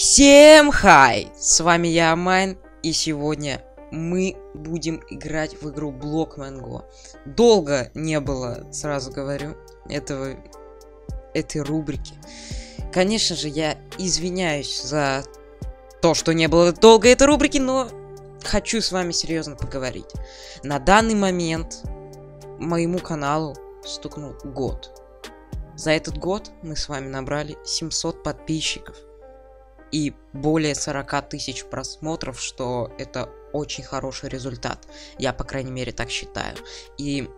Всем хай! С вами я, Майн, и сегодня мы будем играть в игру Blockman Go. Долго не было, сразу говорю, этого, этой рубрики. Конечно же, я извиняюсь за то, что не было долго этой рубрики, но хочу с вами серьезно поговорить. На данный момент моему каналу стукнул год. За этот год мы с вами набрали 700 подписчиков и более 40 тысяч просмотров, что это очень хороший результат. Я, по крайней мере, так считаю. И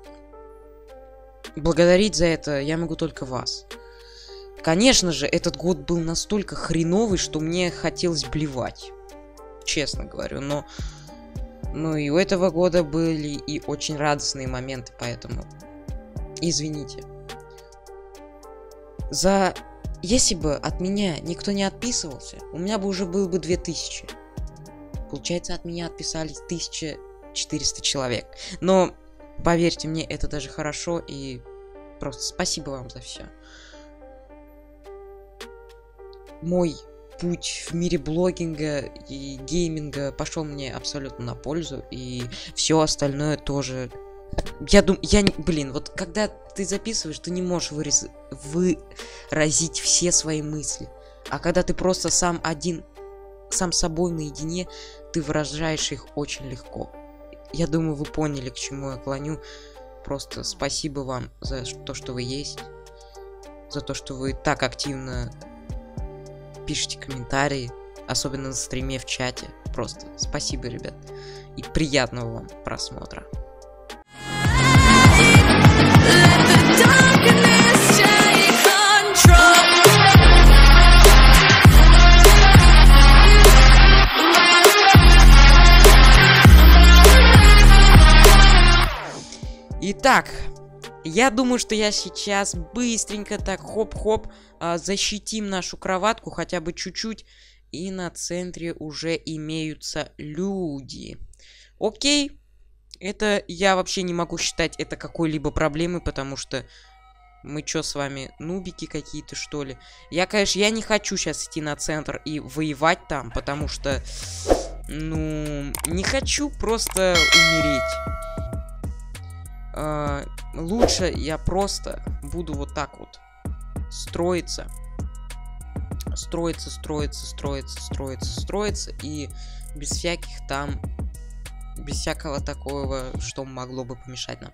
благодарить за это я могу только вас. Конечно же, этот год был настолько хреновый, что мне хотелось блевать. Честно говорю, но... Ну и у этого года были и очень радостные моменты, поэтому... Извините. За если бы от меня никто не отписывался, у меня бы уже было бы 2000. Получается, от меня отписались 1400 человек. Но, поверьте мне, это даже хорошо и просто спасибо вам за все. Мой путь в мире блогинга и гейминга пошел мне абсолютно на пользу, и все остальное тоже я думаю, я. Блин, вот когда ты записываешь, ты не можешь вырез... выразить все свои мысли. А когда ты просто сам один, сам собой наедине, ты выражаешь их очень легко. Я думаю, вы поняли, к чему я клоню. Просто спасибо вам за то, что вы есть. За то, что вы так активно пишите комментарии. Особенно на стриме в чате. Просто спасибо, ребят. И приятного вам просмотра. Итак, я думаю, что я сейчас быстренько так хоп-хоп а, защитим нашу кроватку хотя бы чуть-чуть. И на центре уже имеются люди. Окей. Это я вообще не могу считать это какой-либо проблемой, потому что мы чё с вами, нубики какие-то, что ли? Я, конечно, я не хочу сейчас идти на центр и воевать там, потому что, ну, не хочу просто умереть. Э, лучше я просто буду вот так вот строиться. Строиться, строиться, строиться, строиться, строиться. И без всяких там... Без всякого такого, что могло бы помешать нам.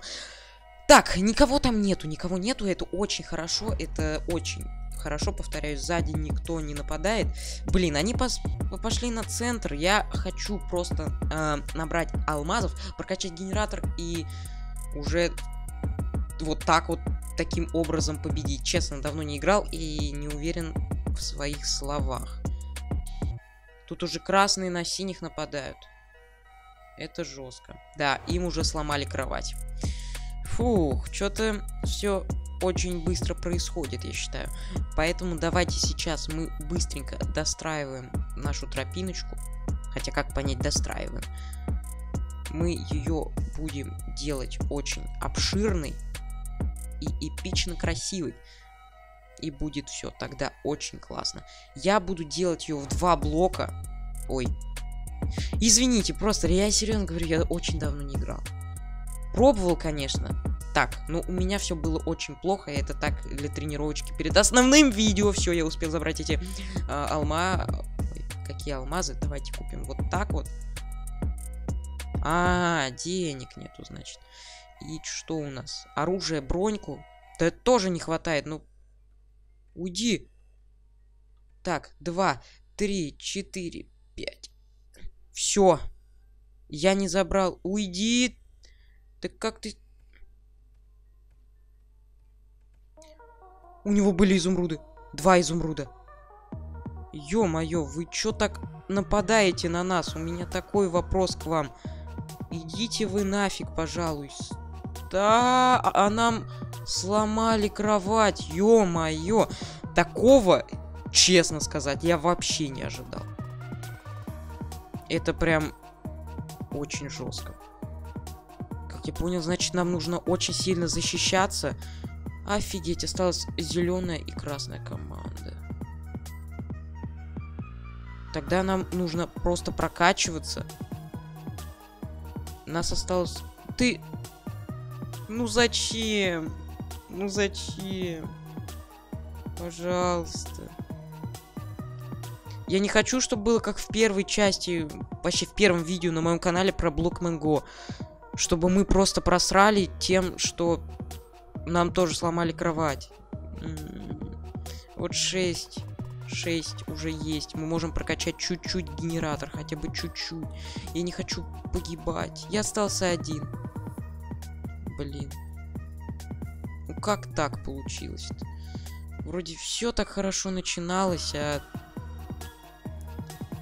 Так, никого там нету, никого нету. Это очень хорошо, это очень хорошо, повторяюсь, сзади никто не нападает. Блин, они пос пошли на центр. Я хочу просто э, набрать алмазов, прокачать генератор и уже вот так вот таким образом победить. Честно, давно не играл и не уверен в своих словах. Тут уже красные на синих нападают. Это жестко. Да, им уже сломали кровать. Фух, что-то все очень быстро происходит, я считаю. Поэтому давайте сейчас мы быстренько достраиваем нашу тропиночку. Хотя как понять достраиваем? Мы ее будем делать очень обширной и эпично красивой. И будет все тогда очень классно. Я буду делать ее в два блока. Ой. Извините, просто я серьезно говорю, я очень давно не играл. Пробовал, конечно. Так, но у меня все было очень плохо. Это так для тренировочки перед основным видео. Все, я успел забрать эти э, алма... Ой, какие алмазы? Давайте купим вот так вот. А, денег нету, значит. И что у нас? Оружие, броньку? Да тоже не хватает, ну... Уйди! Так, два, три, четыре, пять. Все. Я не забрал. Уйди! Так как ты... У него были изумруды. Два изумруда. Ё-моё, вы чё так нападаете на нас? У меня такой вопрос к вам. Идите вы нафиг, пожалуйста. Да, а, а нам сломали кровать, ё-моё. Такого, честно сказать, я вообще не ожидал. Это прям очень жестко. Как я понял, значит, нам нужно очень сильно защищаться. Офигеть, осталась зеленая и красная команда. Тогда нам нужно просто прокачиваться. Нас осталось... Ты... Ну зачем? Ну зачем? Пожалуйста. Я не хочу, чтобы было как в первой части, вообще в первом видео на моем канале про Blockman Go. Чтобы мы просто просрали тем, что нам тоже сломали кровать. Вот 6. 6 уже есть. Мы можем прокачать чуть-чуть генератор, хотя бы чуть-чуть. Я не хочу погибать. Я остался один. Блин. Ну как так получилось -то? Вроде все так хорошо начиналось, а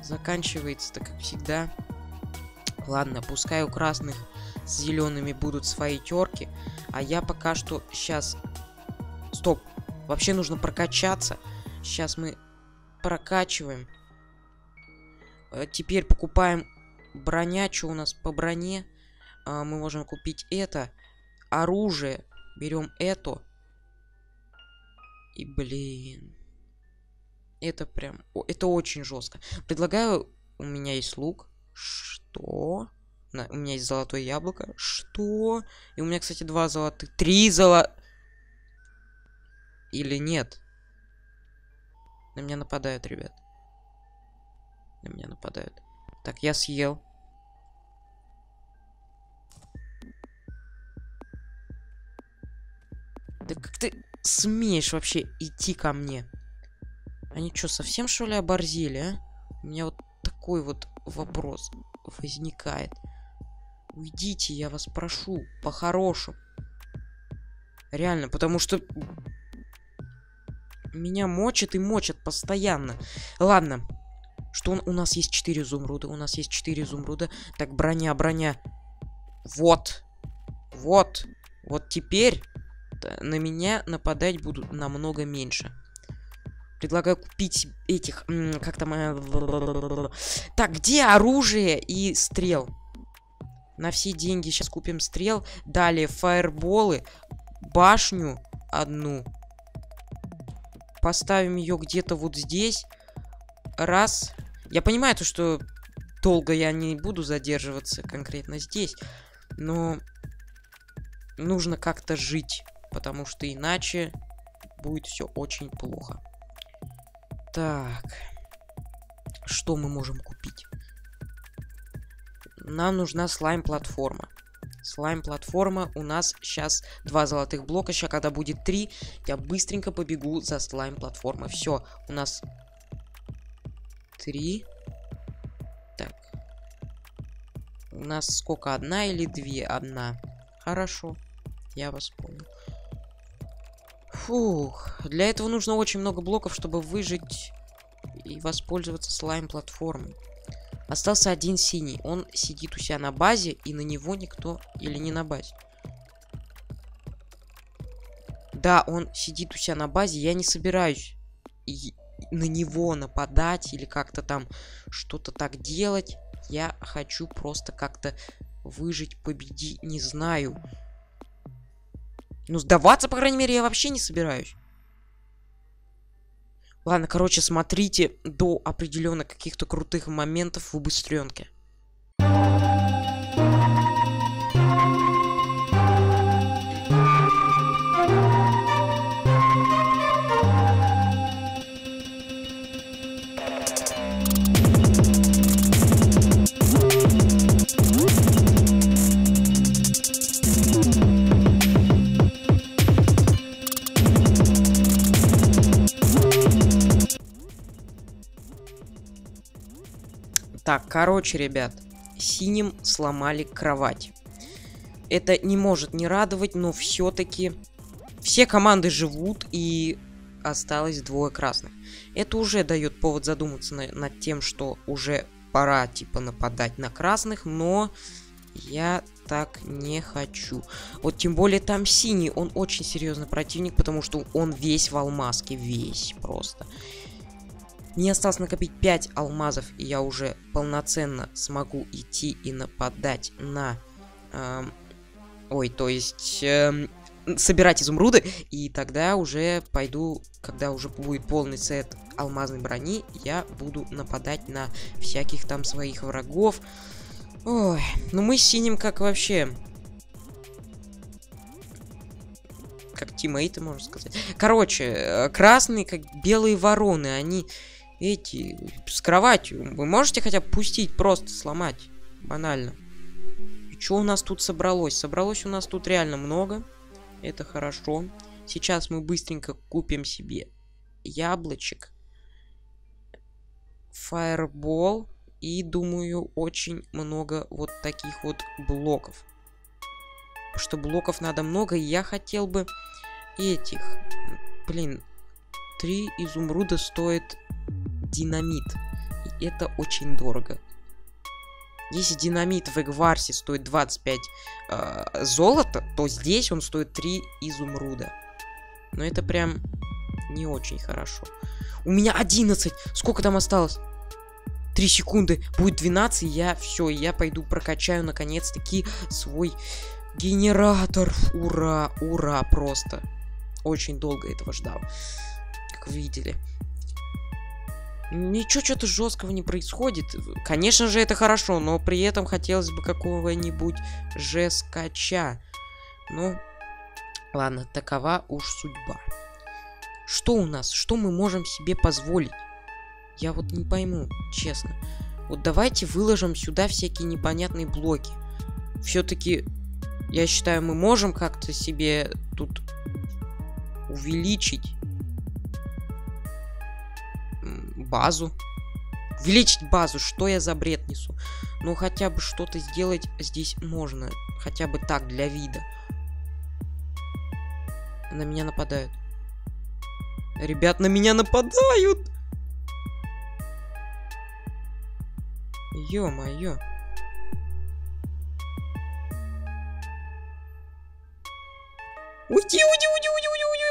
заканчивается-то как всегда. Ладно, пускай у красных с зелеными будут свои терки, а я пока что сейчас... Стоп, вообще нужно прокачаться. Сейчас мы прокачиваем. Э, теперь покупаем броня. Что у нас по броне? А, мы можем купить это. Оружие. Берем это. И, блин. Это прям... Это очень жестко. Предлагаю... У меня есть лук. Что? На, у меня есть золотое яблоко. Что? И у меня, кстати, два золотых. Три золотых. Или нет? На меня нападают, ребят. На меня нападают. Так, я съел. Да как ты смеешь вообще идти ко мне? Они что, совсем что ли оборзели, а? У меня вот такой вот вопрос возникает. Уйдите, я вас прошу, по-хорошему. Реально, потому что меня мочат и мочат постоянно. Ладно. Что у нас есть 4 изумруда, у нас есть 4 изумруда. Так, броня, броня. Вот. Вот. Вот теперь на меня нападать будут намного меньше. Предлагаю купить этих... Как там... Э, так, где оружие и стрел? На все деньги сейчас купим стрел. Далее фаерболы. Башню одну. Поставим ее где-то вот здесь. Раз. Я понимаю то, что долго я не буду задерживаться конкретно здесь. Но нужно как-то жить. Потому что иначе будет все очень плохо. Так. Что мы можем купить? Нам нужна слайм-платформа. Слайм-платформа. У нас сейчас два золотых блока. Сейчас, когда будет три, я быстренько побегу за слайм-платформой. Все, у нас три. Так. У нас сколько? Одна или две? Одна. Хорошо. Я вас понял. Фух. Для этого нужно очень много блоков, чтобы выжить и воспользоваться слайм-платформой. Остался один синий. Он сидит у себя на базе, и на него никто... Или не на базе. Да, он сидит у себя на базе. Я не собираюсь на него нападать или как-то там что-то так делать. Я хочу просто как-то выжить, победить, не знаю. Ну, сдаваться, по крайней мере, я вообще не собираюсь. Ладно, короче, смотрите до определенных каких-то крутых моментов в убыстренке. Так, короче, ребят, синим сломали кровать. Это не может не радовать, но все-таки все команды живут и осталось двое красных. Это уже дает повод задуматься на, над тем, что уже пора типа нападать на красных, но я так не хочу. Вот тем более там синий, он очень серьезный противник, потому что он весь в алмазке, весь просто. Мне осталось накопить 5 алмазов, и я уже полноценно смогу идти и нападать на... Эм, ой, то есть... Эм, собирать изумруды, и тогда уже пойду, когда уже будет полный сет алмазной брони, я буду нападать на всяких там своих врагов. Ой, ну мы синим как вообще... Как тиммейты, можно сказать. Короче, э, красные, как белые вороны, они эти, с кроватью. Вы можете хотя бы пустить, просто сломать? Банально. И что у нас тут собралось? Собралось у нас тут реально много. Это хорошо. Сейчас мы быстренько купим себе яблочек. Фаербол. И, думаю, очень много вот таких вот блоков. Потому что блоков надо много, и я хотел бы этих. Блин, три изумруда стоит динамит. И это очень дорого. Если динамит в Эгварсе стоит 25 э, золота, то здесь он стоит 3 изумруда. Но это прям не очень хорошо. У меня 11! Сколько там осталось? 3 секунды. Будет 12, я все, я пойду прокачаю наконец-таки свой генератор. Ура, ура, просто. Очень долго этого ждал. Видели. Ничего что-то жесткого не происходит. Конечно же, это хорошо, но при этом хотелось бы какого-нибудь жескача. Ну, ладно, такова уж судьба. Что у нас? Что мы можем себе позволить? Я вот не пойму, честно. Вот давайте выложим сюда всякие непонятные блоки. Все-таки, я считаю, мы можем как-то себе тут увеличить базу. Увеличить базу, что я за бред несу? Ну, хотя бы что-то сделать здесь можно. Хотя бы так, для вида. На меня нападают. Ребят, на меня нападают! Ё-моё. Уйди, уйди, уйди, уйди, уйди, уйди,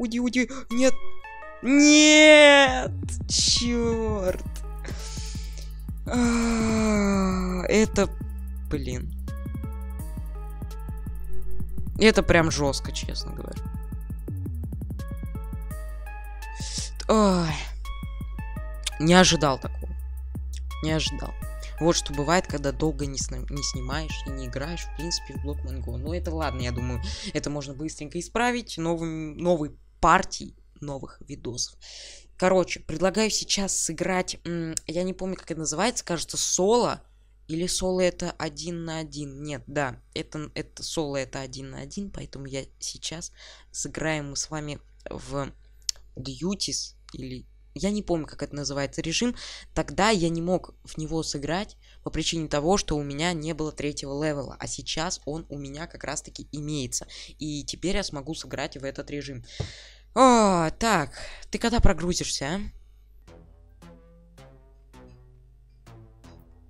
уйди, уйди, нет, нет! Черт! А, это, блин. Это прям жестко, честно говоря. Ой. Не ожидал такого. Не ожидал. Вот что бывает, когда долго не, сна не снимаешь и не играешь, в принципе, в блок Манго. Но это ладно, я думаю, это можно быстренько исправить новым, новой партией новых видосов. Короче, предлагаю сейчас сыграть, я не помню, как это называется, кажется, соло. Или соло это один на один? Нет, да, это, это соло это один на один, поэтому я сейчас сыграем мы с вами в Duties, или я не помню, как это называется режим. Тогда я не мог в него сыграть по причине того, что у меня не было третьего левела, а сейчас он у меня как раз-таки имеется. И теперь я смогу сыграть в этот режим. О, так, ты когда прогрузишься, а?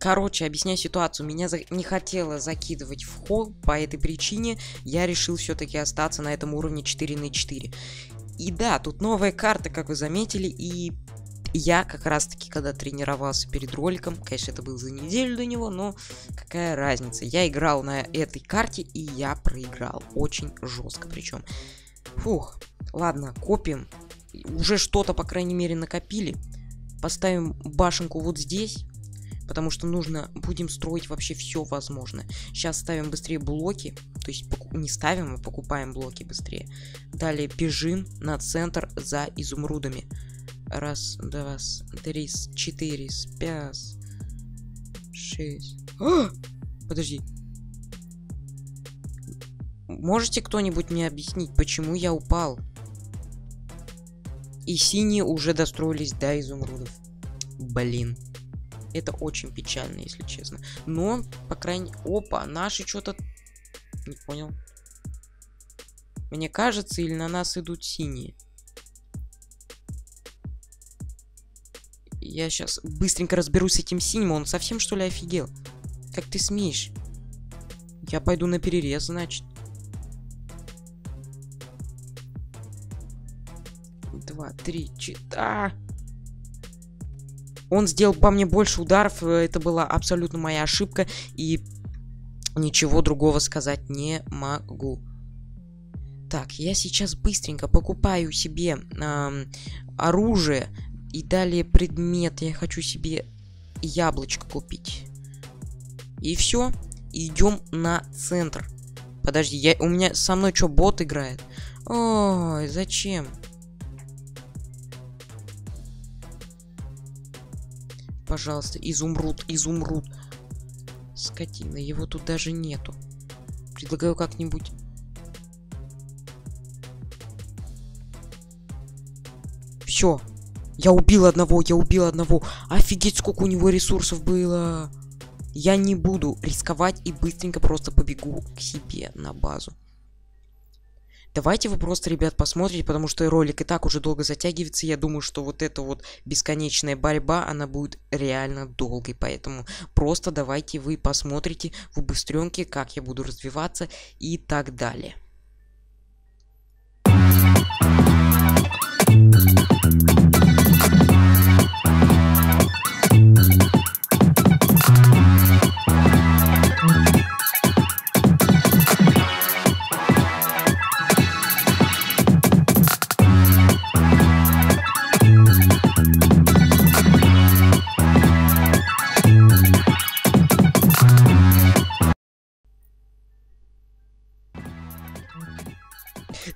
Короче, объясняю ситуацию. Меня за... не хотело закидывать в холл, по этой причине я решил все-таки остаться на этом уровне 4 на 4. И да, тут новая карта, как вы заметили, и я как раз-таки, когда тренировался перед роликом, конечно, это было за неделю до него, но какая разница. Я играл на этой карте, и я проиграл. Очень жестко причем. Фух, ладно, копим. Уже что-то, по крайней мере, накопили. Поставим башенку вот здесь. Потому что нужно, будем строить вообще все возможное. Сейчас ставим быстрее блоки. То есть не ставим, а покупаем блоки быстрее. Далее бежим на центр за изумрудами. Раз, два, три, четыре, пять, шесть. А! Подожди, Можете кто-нибудь мне объяснить, почему я упал? И синие уже достроились до изумрудов. Блин. Это очень печально, если честно. Но, по крайней... Опа, наши что-то... Не понял. Мне кажется, или на нас идут синие. Я сейчас быстренько разберусь с этим синим. Он совсем, что ли, офигел? Как ты смеешь? Я пойду на перерез, значит. два, три, четыре... А! Он сделал по мне больше ударов, э, это была абсолютно моя ошибка, и Ничего другого сказать не могу. Так, я сейчас быстренько покупаю себе э, оружие и далее предмет. Я хочу себе яблочко купить. И все. Идем на центр. Подожди, я, у меня со мной что, бот играет? Ой, зачем? Пожалуйста, изумруд, изумруд. Скотина, его тут даже нету. Предлагаю как-нибудь... Все. Я убил одного, я убил одного. Офигеть, сколько у него ресурсов было. Я не буду рисковать и быстренько просто побегу к себе на базу. Давайте вы просто, ребят, посмотрите, потому что ролик и так уже долго затягивается. Я думаю, что вот эта вот бесконечная борьба, она будет реально долгой. Поэтому просто давайте вы посмотрите в быстренке, как я буду развиваться и так далее.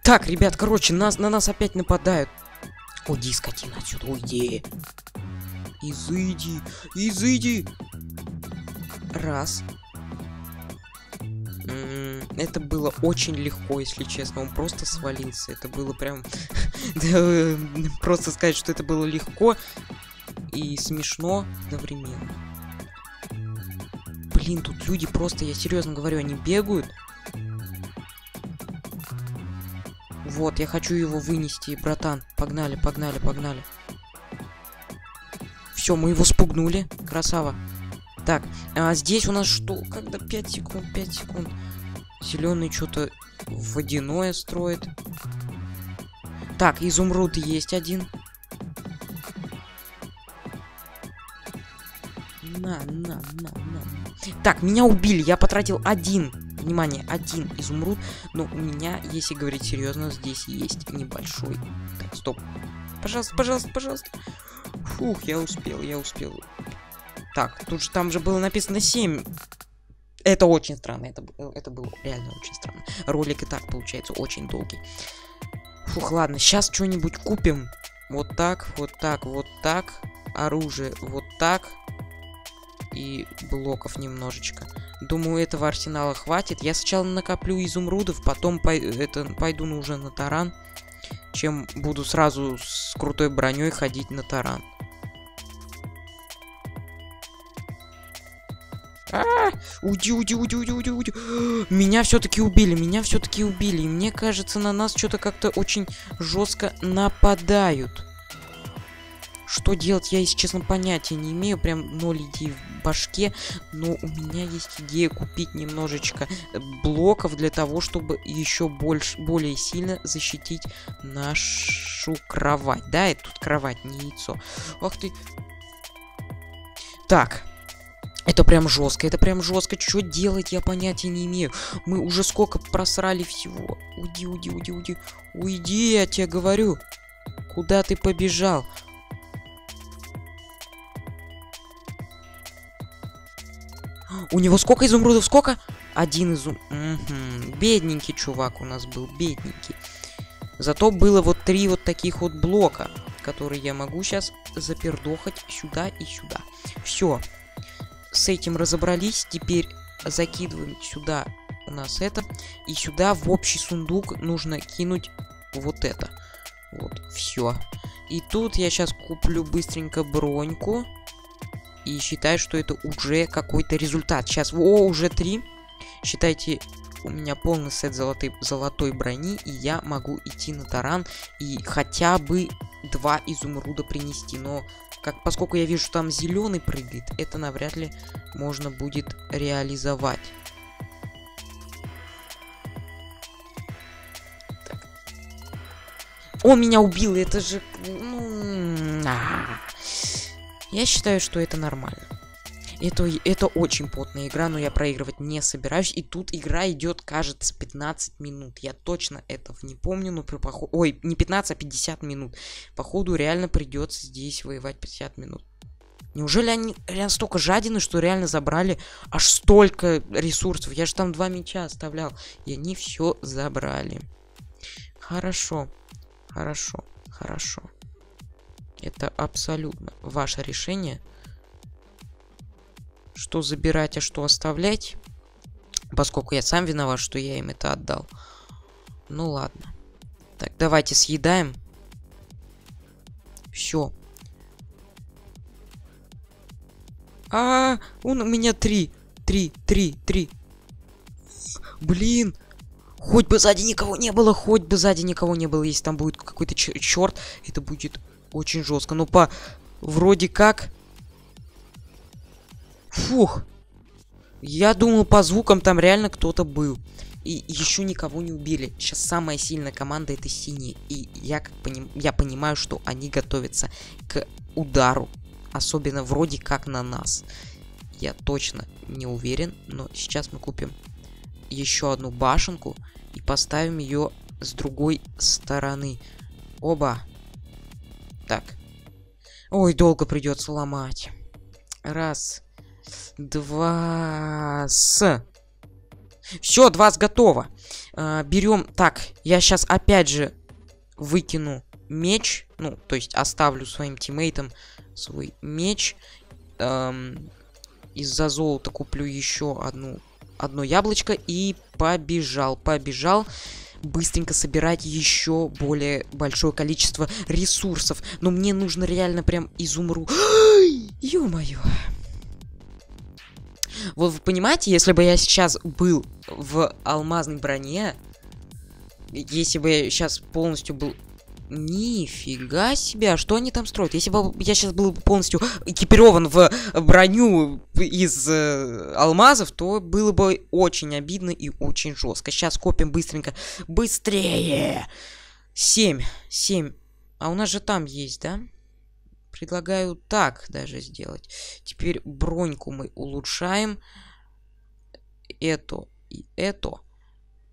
Так, ребят, короче, нас, на нас опять нападают. Уйди, скотина, отсюда, уйди. Изыди, изыди. Раз. Это было очень легко, если честно. Он просто свалился. Это было прям... Просто сказать, что это было легко и смешно одновременно. Блин, тут люди просто, я серьезно говорю, они бегают. Вот, я хочу его вынести, братан. Погнали, погнали, погнали. Все, мы его спугнули. Красава. Так, а здесь у нас что? Когда 5 секунд, 5 секунд. Зеленый что-то водяное строит. Так, изумруд есть один. На, на, на, на. Так, меня убили. Я потратил один Внимание, один изумруд, но у меня, если говорить серьезно, здесь есть небольшой. Так, стоп. Пожалуйста, пожалуйста, пожалуйста. Фух, я успел, я успел. Так, тут же там же было написано 7. Это очень странно, это, это было реально очень странно. Ролик и так получается очень долгий. Фух, ладно, сейчас что-нибудь купим. Вот так, вот так, вот так. Оружие вот так и блоков немножечко. Думаю, этого арсенала хватит. Я сначала накоплю изумрудов, потом пой это, пойду уже на таран, чем буду сразу с крутой броней ходить на таран. А, -а, -а! Уйди, уйди, уйди, уйди, уйди, уйди. Меня все-таки убили, меня все-таки убили. И мне кажется, на нас что-то как-то очень жестко нападают. Что делать, я, если честно, понятия не имею. Прям ноль идей в башке. Но у меня есть идея купить немножечко блоков для того, чтобы еще больше, более сильно защитить нашу кровать. Да, это тут кровать, не яйцо. Ах ты. Так. Это прям жестко, это прям жестко. Что делать, я понятия не имею. Мы уже сколько просрали всего. Уйди, уйди, уйди, уйди. Уйди, я тебе говорю. Куда ты побежал? У него сколько изумрудов? Сколько? Один изум... Бедненький чувак у нас был, бедненький. Зато было вот три вот таких вот блока, которые я могу сейчас запердохать сюда и сюда. Все. С этим разобрались. Теперь закидываем сюда у нас это. И сюда в общий сундук нужно кинуть вот это. Вот, все. И тут я сейчас куплю быстренько броньку. И считаю, что это уже какой-то результат. Сейчас, о, уже три. Считайте, у меня полный сет золотой, золотой брони, и я могу идти на таран и хотя бы два изумруда принести. Но как, поскольку я вижу, что там зеленый прыгает, это навряд ли можно будет реализовать. Он меня убил, это же... Ну... А -а -а. Я считаю, что это нормально. Это, это очень потная игра, но я проигрывать не собираюсь. И тут игра идет, кажется, 15 минут. Я точно этого не помню, но при походу... Ой, не 15, а 50 минут. Походу, реально придется здесь воевать 50 минут. Неужели они реально столько жадины, что реально забрали аж столько ресурсов? Я же там два меча оставлял. И они все забрали. Хорошо. Хорошо. Хорошо. Это абсолютно ваше решение что забирать, а что оставлять. Поскольку я сам виноват, что я им это отдал. Ну ладно. Так, давайте съедаем. Все. А, -а, а, у меня три. Три, три, три. Блин. Хоть бы сзади никого не было, хоть бы сзади никого не было. Если там будет какой-то черт, это будет очень жестко. Ну, по... Вроде как Фух. Я думал, по звукам там реально кто-то был. И еще никого не убили. Сейчас самая сильная команда это синие. И я как поним... я понимаю, что они готовятся к удару. Особенно вроде как на нас. Я точно не уверен, но сейчас мы купим еще одну башенку и поставим ее с другой стороны. Оба. Так. Ой, долго придется ломать. Раз два с. Все, два с готово. А, берем. Так, я сейчас опять же выкину меч. Ну, то есть оставлю своим тиммейтам свой меч. Эм, Из-за золота куплю еще одну одно яблочко и побежал, побежал быстренько собирать еще более большое количество ресурсов. Но мне нужно реально прям изумру. Ё-моё. Вот вы понимаете, если бы я сейчас был в алмазной броне, если бы я сейчас полностью был... Нифига себе, а что они там строят? Если бы я сейчас был полностью экипирован в броню из э, алмазов, то было бы очень обидно и очень жестко. Сейчас копим быстренько. Быстрее! Семь, семь. А у нас же там есть, да? Предлагаю так даже сделать. Теперь броньку мы улучшаем. Это и это.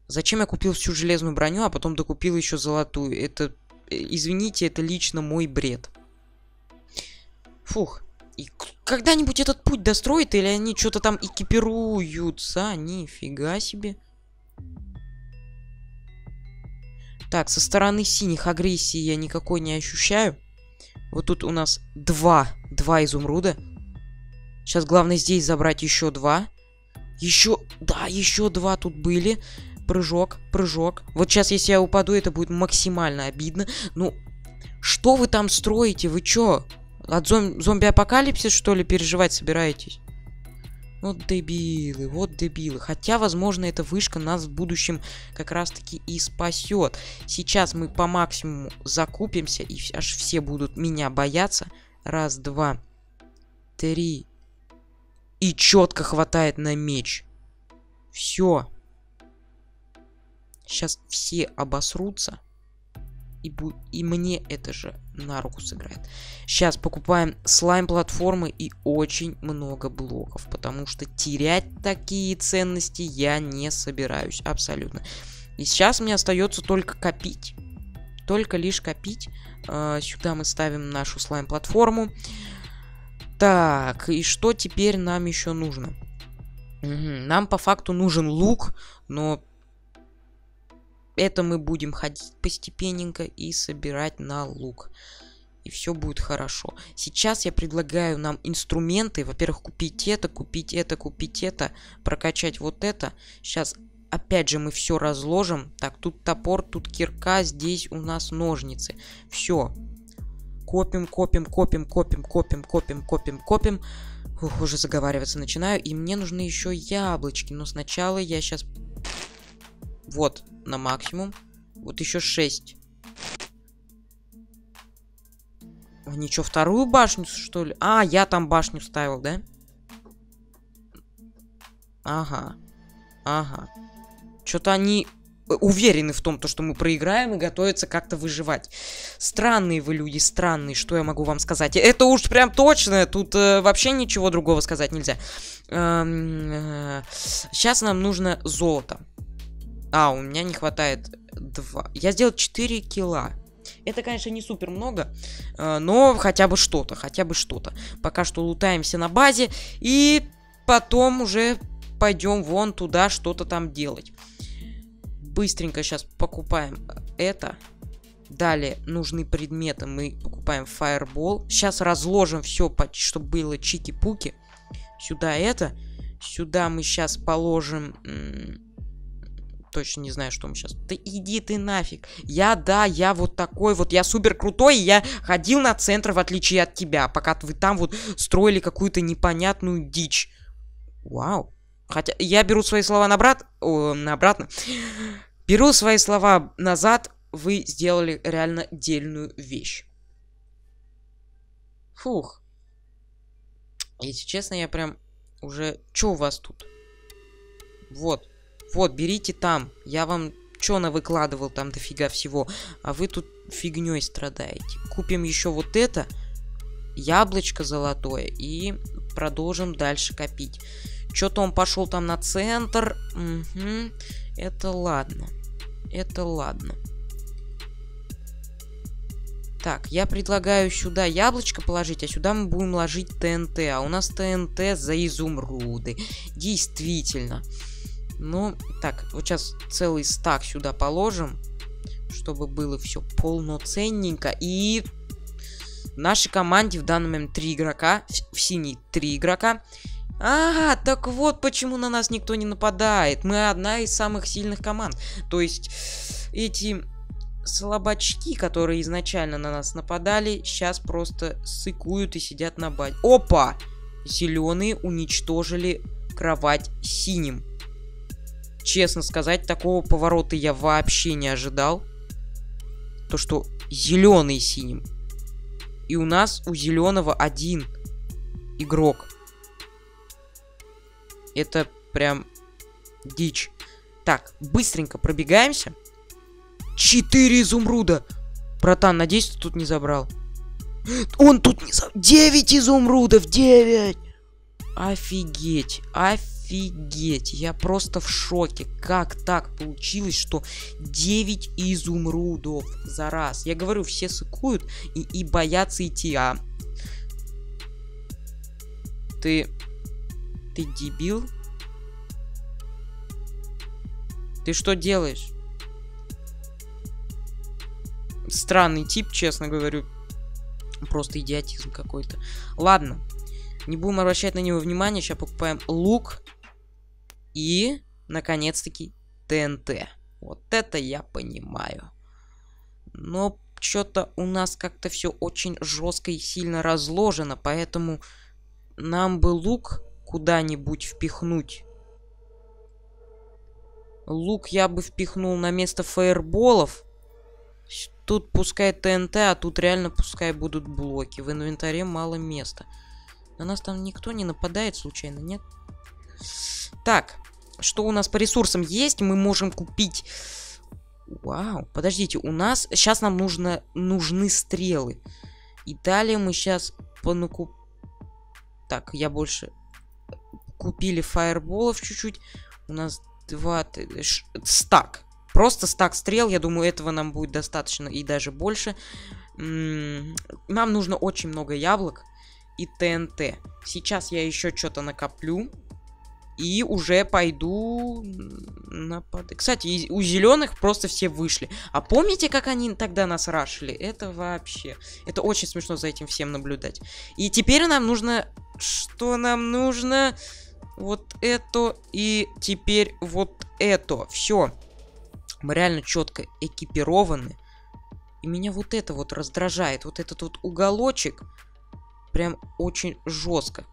Зачем я купил всю железную броню, а потом докупил еще золотую? Это, извините, это лично мой бред. Фух. И когда-нибудь этот путь достроят, или они что-то там экипируются? Нифига себе. Так, со стороны синих агрессии я никакой не ощущаю. Вот тут у нас два, два изумруда. Сейчас главное здесь забрать еще два. Еще, да, еще два тут были. Прыжок, прыжок. Вот сейчас, если я упаду, это будет максимально обидно. Ну, что вы там строите? Вы чё? От зом зомби-апокалипсис, что ли, переживать собираетесь? Вот дебилы, вот дебилы. Хотя, возможно, эта вышка нас в будущем как раз-таки и спасет. Сейчас мы по максимуму закупимся, и аж все будут меня бояться. Раз, два, три. И четко хватает на меч. Все. Сейчас все обосрутся. И, бу и мне это же на руку сыграет. Сейчас покупаем слайм-платформы и очень много блоков. Потому что терять такие ценности я не собираюсь. Абсолютно. И сейчас мне остается только копить. Только лишь копить. А, сюда мы ставим нашу слайм-платформу. Так, и что теперь нам еще нужно? Угу. Нам по факту нужен лук, но это мы будем ходить постепенненько и собирать на лук. И все будет хорошо. Сейчас я предлагаю нам инструменты. Во-первых, купить это, купить это, купить это. Прокачать вот это. Сейчас опять же мы все разложим. Так, тут топор, тут кирка, здесь у нас ножницы. Все. Копим, копим, копим, копим, копим, копим, копим, копим. Ух, уже заговариваться начинаю. И мне нужны еще яблочки. Но сначала я сейчас... Вот, на максимум. Вот еще 6. Они что, вторую башню, что ли? А, я там башню ставил, да? Ага. Ага. Что-то они уверены в том, то, что мы проиграем и готовятся как-то выживать. Странные вы люди, странные, что я могу вам сказать. Это уж прям точно, тут э, вообще ничего другого сказать нельзя. Эм, э, сейчас нам нужно золото. А, у меня не хватает 2. Я сделал 4 килла. Это, конечно, не супер много, э, но хотя бы что-то, хотя бы что-то. Пока что лутаемся на базе и потом уже пойдем вон туда что-то там делать. Быстренько сейчас покупаем это. Далее нужны предметы. Мы покупаем фаербол. Сейчас разложим все, чтобы было чики-пуки. Сюда это. Сюда мы сейчас положим точно не знаю, что мы сейчас. Да иди ты нафиг. Я, да, я вот такой вот, я супер крутой, я ходил на центр, в отличие от тебя, пока вы там вот строили какую-то непонятную дичь. Вау. Хотя я беру свои слова на брат... О, на обратно. Беру свои слова назад, вы сделали реально дельную вещь. Фух. Если честно, я прям уже... Чё у вас тут? Вот. Вот, берите там. Я вам чё выкладывал там дофига всего. А вы тут фигней страдаете. Купим еще вот это. Яблочко золотое. И продолжим дальше копить. Что-то он пошел там на центр. Угу. Это ладно. Это ладно. Так, я предлагаю сюда яблочко положить, а сюда мы будем ложить ТНТ. А у нас ТНТ за изумруды. Действительно. Ну, так, вот сейчас целый стак сюда положим, чтобы было все полноценненько. И в нашей команде в данный момент три игрока, в, синий три игрока. Ага, так вот почему на нас никто не нападает. Мы одна из самых сильных команд. То есть эти слабачки, которые изначально на нас нападали, сейчас просто сыкуют и сидят на базе. Опа! Зеленые уничтожили кровать синим. Честно сказать, такого поворота я вообще не ожидал. То, что зеленый синим. И у нас у зеленого один игрок. Это прям дичь. Так, быстренько пробегаемся. Четыре изумруда. Братан, надеюсь, ты тут не забрал. Он тут не забрал. Девять изумрудов, девять. Офигеть, офигеть. Я просто в шоке. Как так получилось, что 9 изумрудов за раз? Я говорю, все сыкуют и, и боятся идти, а... Ты ты дебил? Ты что делаешь? Странный тип, честно говорю. Просто идиотизм какой-то. Ладно. Не будем обращать на него внимания. Сейчас покупаем лук. И, наконец-таки, ТНТ. Вот это я понимаю. Но что-то у нас как-то все очень жестко и сильно разложено. Поэтому нам бы лук куда-нибудь впихнуть. Лук я бы впихнул на место фаерболов. Тут пускай ТНТ, а тут реально пускай будут блоки. В инвентаре мало места. На нас там никто не нападает случайно, нет? Так, что у нас по ресурсам есть? Мы можем купить... Вау, подождите, у нас... Сейчас нам нужно... нужны стрелы. И далее мы сейчас понакуп... Так, я больше купили фаерболов чуть-чуть. У нас два... Стак. Просто стак стрел, я думаю, этого нам будет достаточно и даже больше. Нам нужно очень много яблок и ТНТ. Сейчас я еще что-то накоплю. И уже пойду напад... Кстати, у зеленых просто все вышли. А помните, как они тогда нас рашили? Это вообще... Это очень смешно за этим всем наблюдать. И теперь нам нужно... Что нам нужно? вот это и теперь вот это. Все. Мы реально четко экипированы. И меня вот это вот раздражает. Вот этот вот уголочек. Прям очень жестко.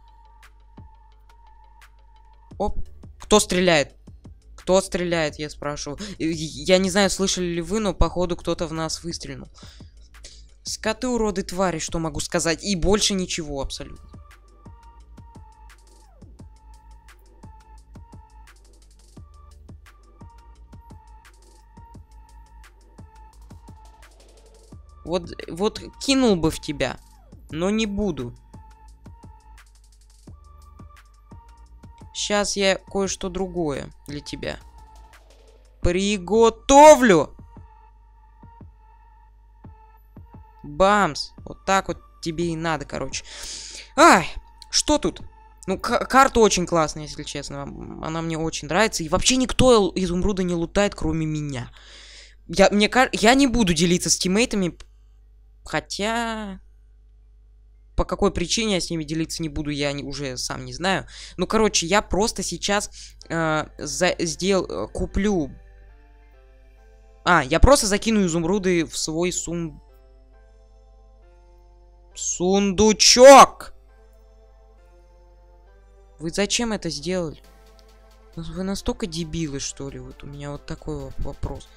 Оп. Кто стреляет? Кто стреляет, я спрашиваю. Я не знаю, слышали ли вы, но походу кто-то в нас выстрелил. Скоты, уроды, твари, что могу сказать. И больше ничего абсолютно. Вот, вот кинул бы в тебя, но не буду. Сейчас я кое-что другое для тебя. Приготовлю! Бамс! Вот так вот тебе и надо, короче. Ай! Что тут? Ну, карта очень классная, если честно. Она мне очень нравится. И вообще никто изумруда не лутает, кроме меня. Я, мне, я не буду делиться с тиммейтами. Хотя... По какой причине я с ними делиться не буду, я не, уже сам не знаю. Ну, короче, я просто сейчас э, за, сделал, э, куплю... А, я просто закину изумруды в свой сум... Сундучок! Вы зачем это сделали? Вы настолько дебилы, что ли? Вот у меня вот такой вопрос.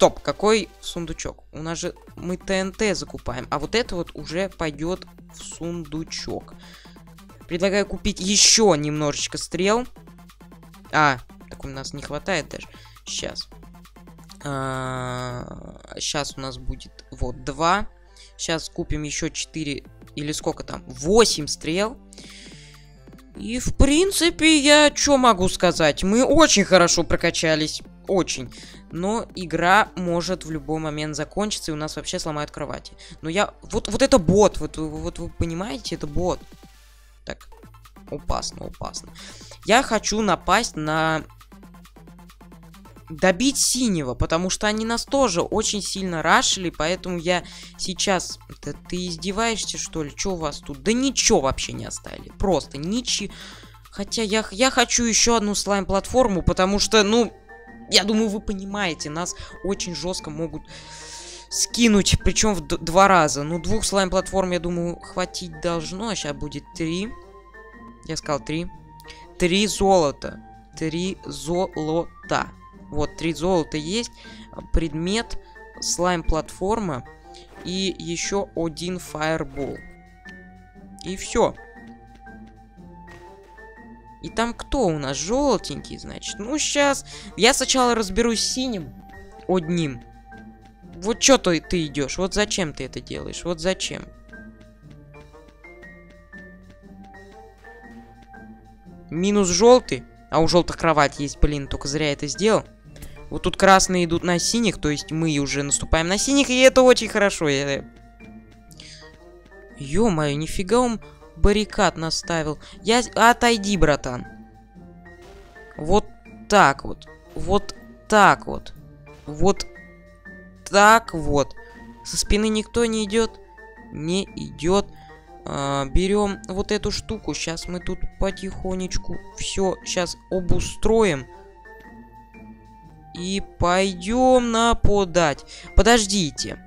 Стоп, какой сундучок? У нас же мы ТНТ закупаем, а вот это вот уже пойдет в сундучок. Предлагаю купить еще немножечко стрел. А, так у нас не хватает даже. Сейчас. А, сейчас у нас будет вот два. Сейчас купим еще 4 или сколько там? 8 стрел. И, в принципе, я что могу сказать? Мы очень хорошо прокачались. Очень. Но игра может в любой момент закончиться, и у нас вообще сломают кровати. Но я... Вот, вот это бот. Вот, вот вы понимаете, это бот. Так. Опасно, опасно. Я хочу напасть на добить синего, потому что они нас тоже очень сильно рашили, поэтому я сейчас... Да ты издеваешься, что ли? Что у вас тут? Да ничего вообще не оставили. Просто ничего. Хотя я, я хочу еще одну слайм-платформу, потому что, ну, я думаю, вы понимаете, нас очень жестко могут скинуть, причем в два раза. Ну, двух слайм-платформ, я думаю, хватить должно, сейчас будет три. Я сказал три. Три золота. Три золота. Вот, три золота есть. Предмет, слайм-платформа и еще один фаербол. И все. И там кто у нас? Желтенький, значит. Ну, сейчас. Я сначала разберусь с синим. Одним. Вот что ты, ты идешь? Вот зачем ты это делаешь? Вот зачем? Минус желтый. А у желтых кровать есть, блин, только зря это сделал. Вот тут красные идут на синих, то есть мы уже наступаем на синих, и это очень хорошо. Я... Ё-моё, нифига он баррикад наставил. Я... Отойди, братан. Вот так вот. Вот так вот. Вот так вот. Со спины никто не идет. Не идет. А, берем вот эту штуку. Сейчас мы тут потихонечку все сейчас обустроим. И пойдем нападать. Подождите.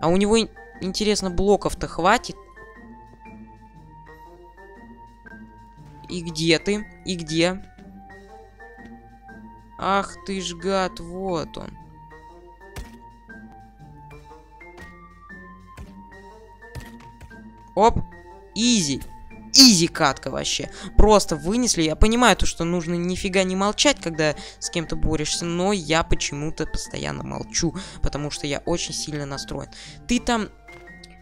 А у него, интересно, блоков-то хватит? И где ты? И где? Ах ты ж гад, вот он. Оп, изи изи катка вообще. Просто вынесли. Я понимаю то, что нужно нифига не молчать, когда с кем-то борешься, но я почему-то постоянно молчу, потому что я очень сильно настроен. Ты там,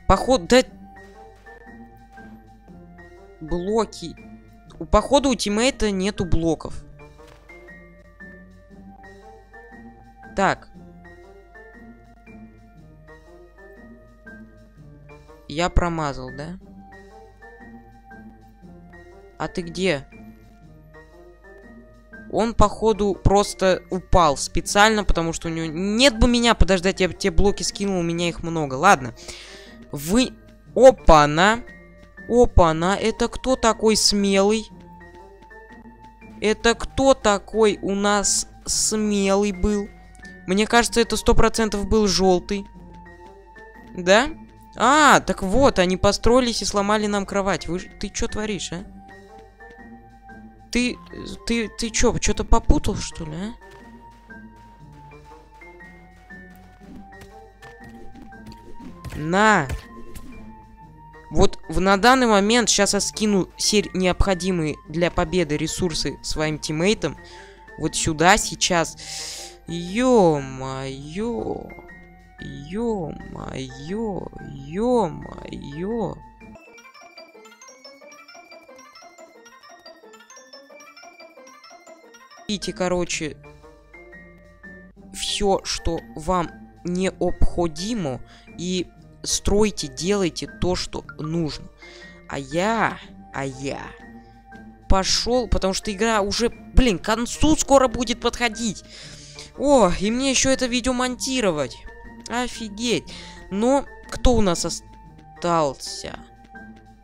походу, да... Блоки. У походу у тиммейта нету блоков. Так. Я промазал, да? А ты где? Он, походу, просто упал специально, потому что у него... Нет бы меня подождать, я бы те блоки скинул, у меня их много. Ладно. Вы... Опа-на. Опа-на. Это кто такой смелый? Это кто такой у нас смелый был? Мне кажется, это сто процентов был желтый. Да? А, так вот, они построились и сломали нам кровать. Вы, ты что творишь, а? Ты, ты, ты чё, что-то попутал, что ли, а? На! Вот в, на данный момент сейчас я скину все необходимые для победы ресурсы своим тиммейтам. Вот сюда сейчас. Ё-моё. Ё-моё, ё-моё. Видите, короче, все, что вам необходимо, и стройте, делайте то, что нужно. А я, а я пошел, потому что игра уже, блин, к концу скоро будет подходить. О, и мне еще это видео монтировать. Офигеть. Но кто у нас остался?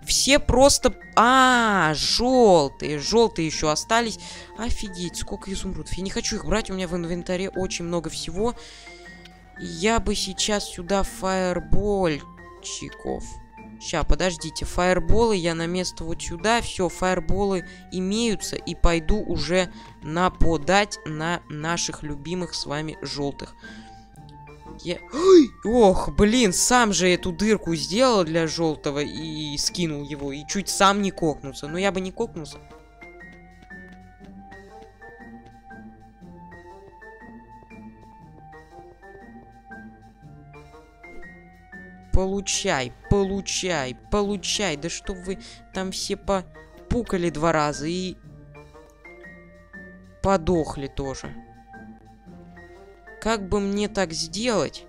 Все просто... А, желтые. Желтые еще остались. Офигеть, сколько изумрудов. Я не хочу их брать, у меня в инвентаре очень много всего. Я бы сейчас сюда фаербольчиков. Сейчас, подождите, фаерболы я на место вот сюда. Все, фаерболы имеются. И пойду уже нападать на наших любимых с вами желтых. Я... Ох, блин, сам же эту дырку сделал для желтого и скинул его. И чуть сам не кокнулся. Но я бы не кокнулся. Получай, получай, получай. Да что вы там все попукали два раза и подохли тоже. Как бы мне так сделать?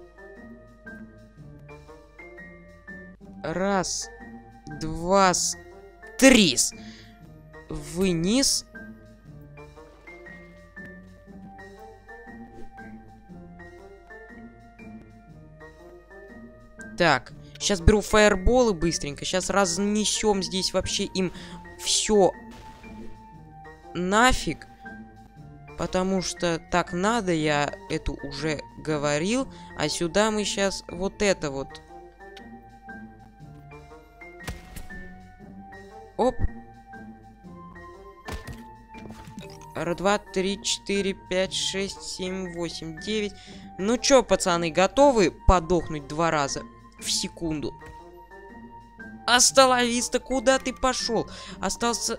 Раз, два, три. Вниз. Так, сейчас беру фаерболы быстренько. Сейчас разнесем здесь вообще им все нафиг. Потому что так надо, я эту уже говорил. А сюда мы сейчас вот это вот. Оп. Раз, два, три, четыре, пять, шесть, семь, восемь, девять. Ну чё, пацаны, готовы подохнуть два раза в секунду? Hasta la vista, куда ты пошел? Остался...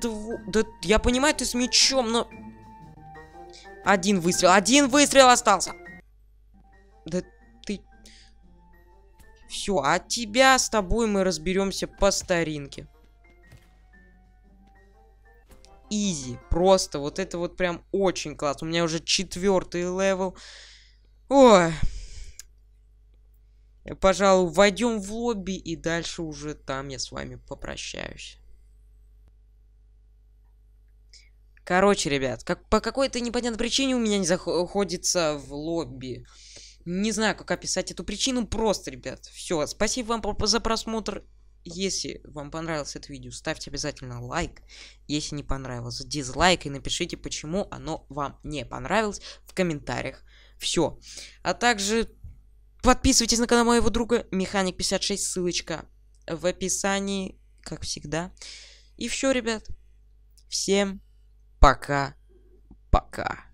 Дву... Да я понимаю, ты с мечом, но... Один выстрел. Один выстрел остался. Да ты... Все, а тебя с тобой мы разберемся по старинке. Easy. Просто. Вот это вот прям очень класс. У меня уже четвертый level. Ой. Пожалуй, войдем в лобби и дальше уже там я с вами попрощаюсь. Короче, ребят, как, по какой-то непонятной причине у меня не заходится в лобби. Не знаю, как описать эту причину. Просто, ребят, все. Спасибо вам за просмотр. Если вам понравилось это видео, ставьте обязательно лайк. Если не понравилось, дизлайк. И напишите, почему оно вам не понравилось в комментариях. Все. А также подписывайтесь на канал моего друга Механик56. Ссылочка в описании, как всегда. И все, ребят. Всем пока. Пока.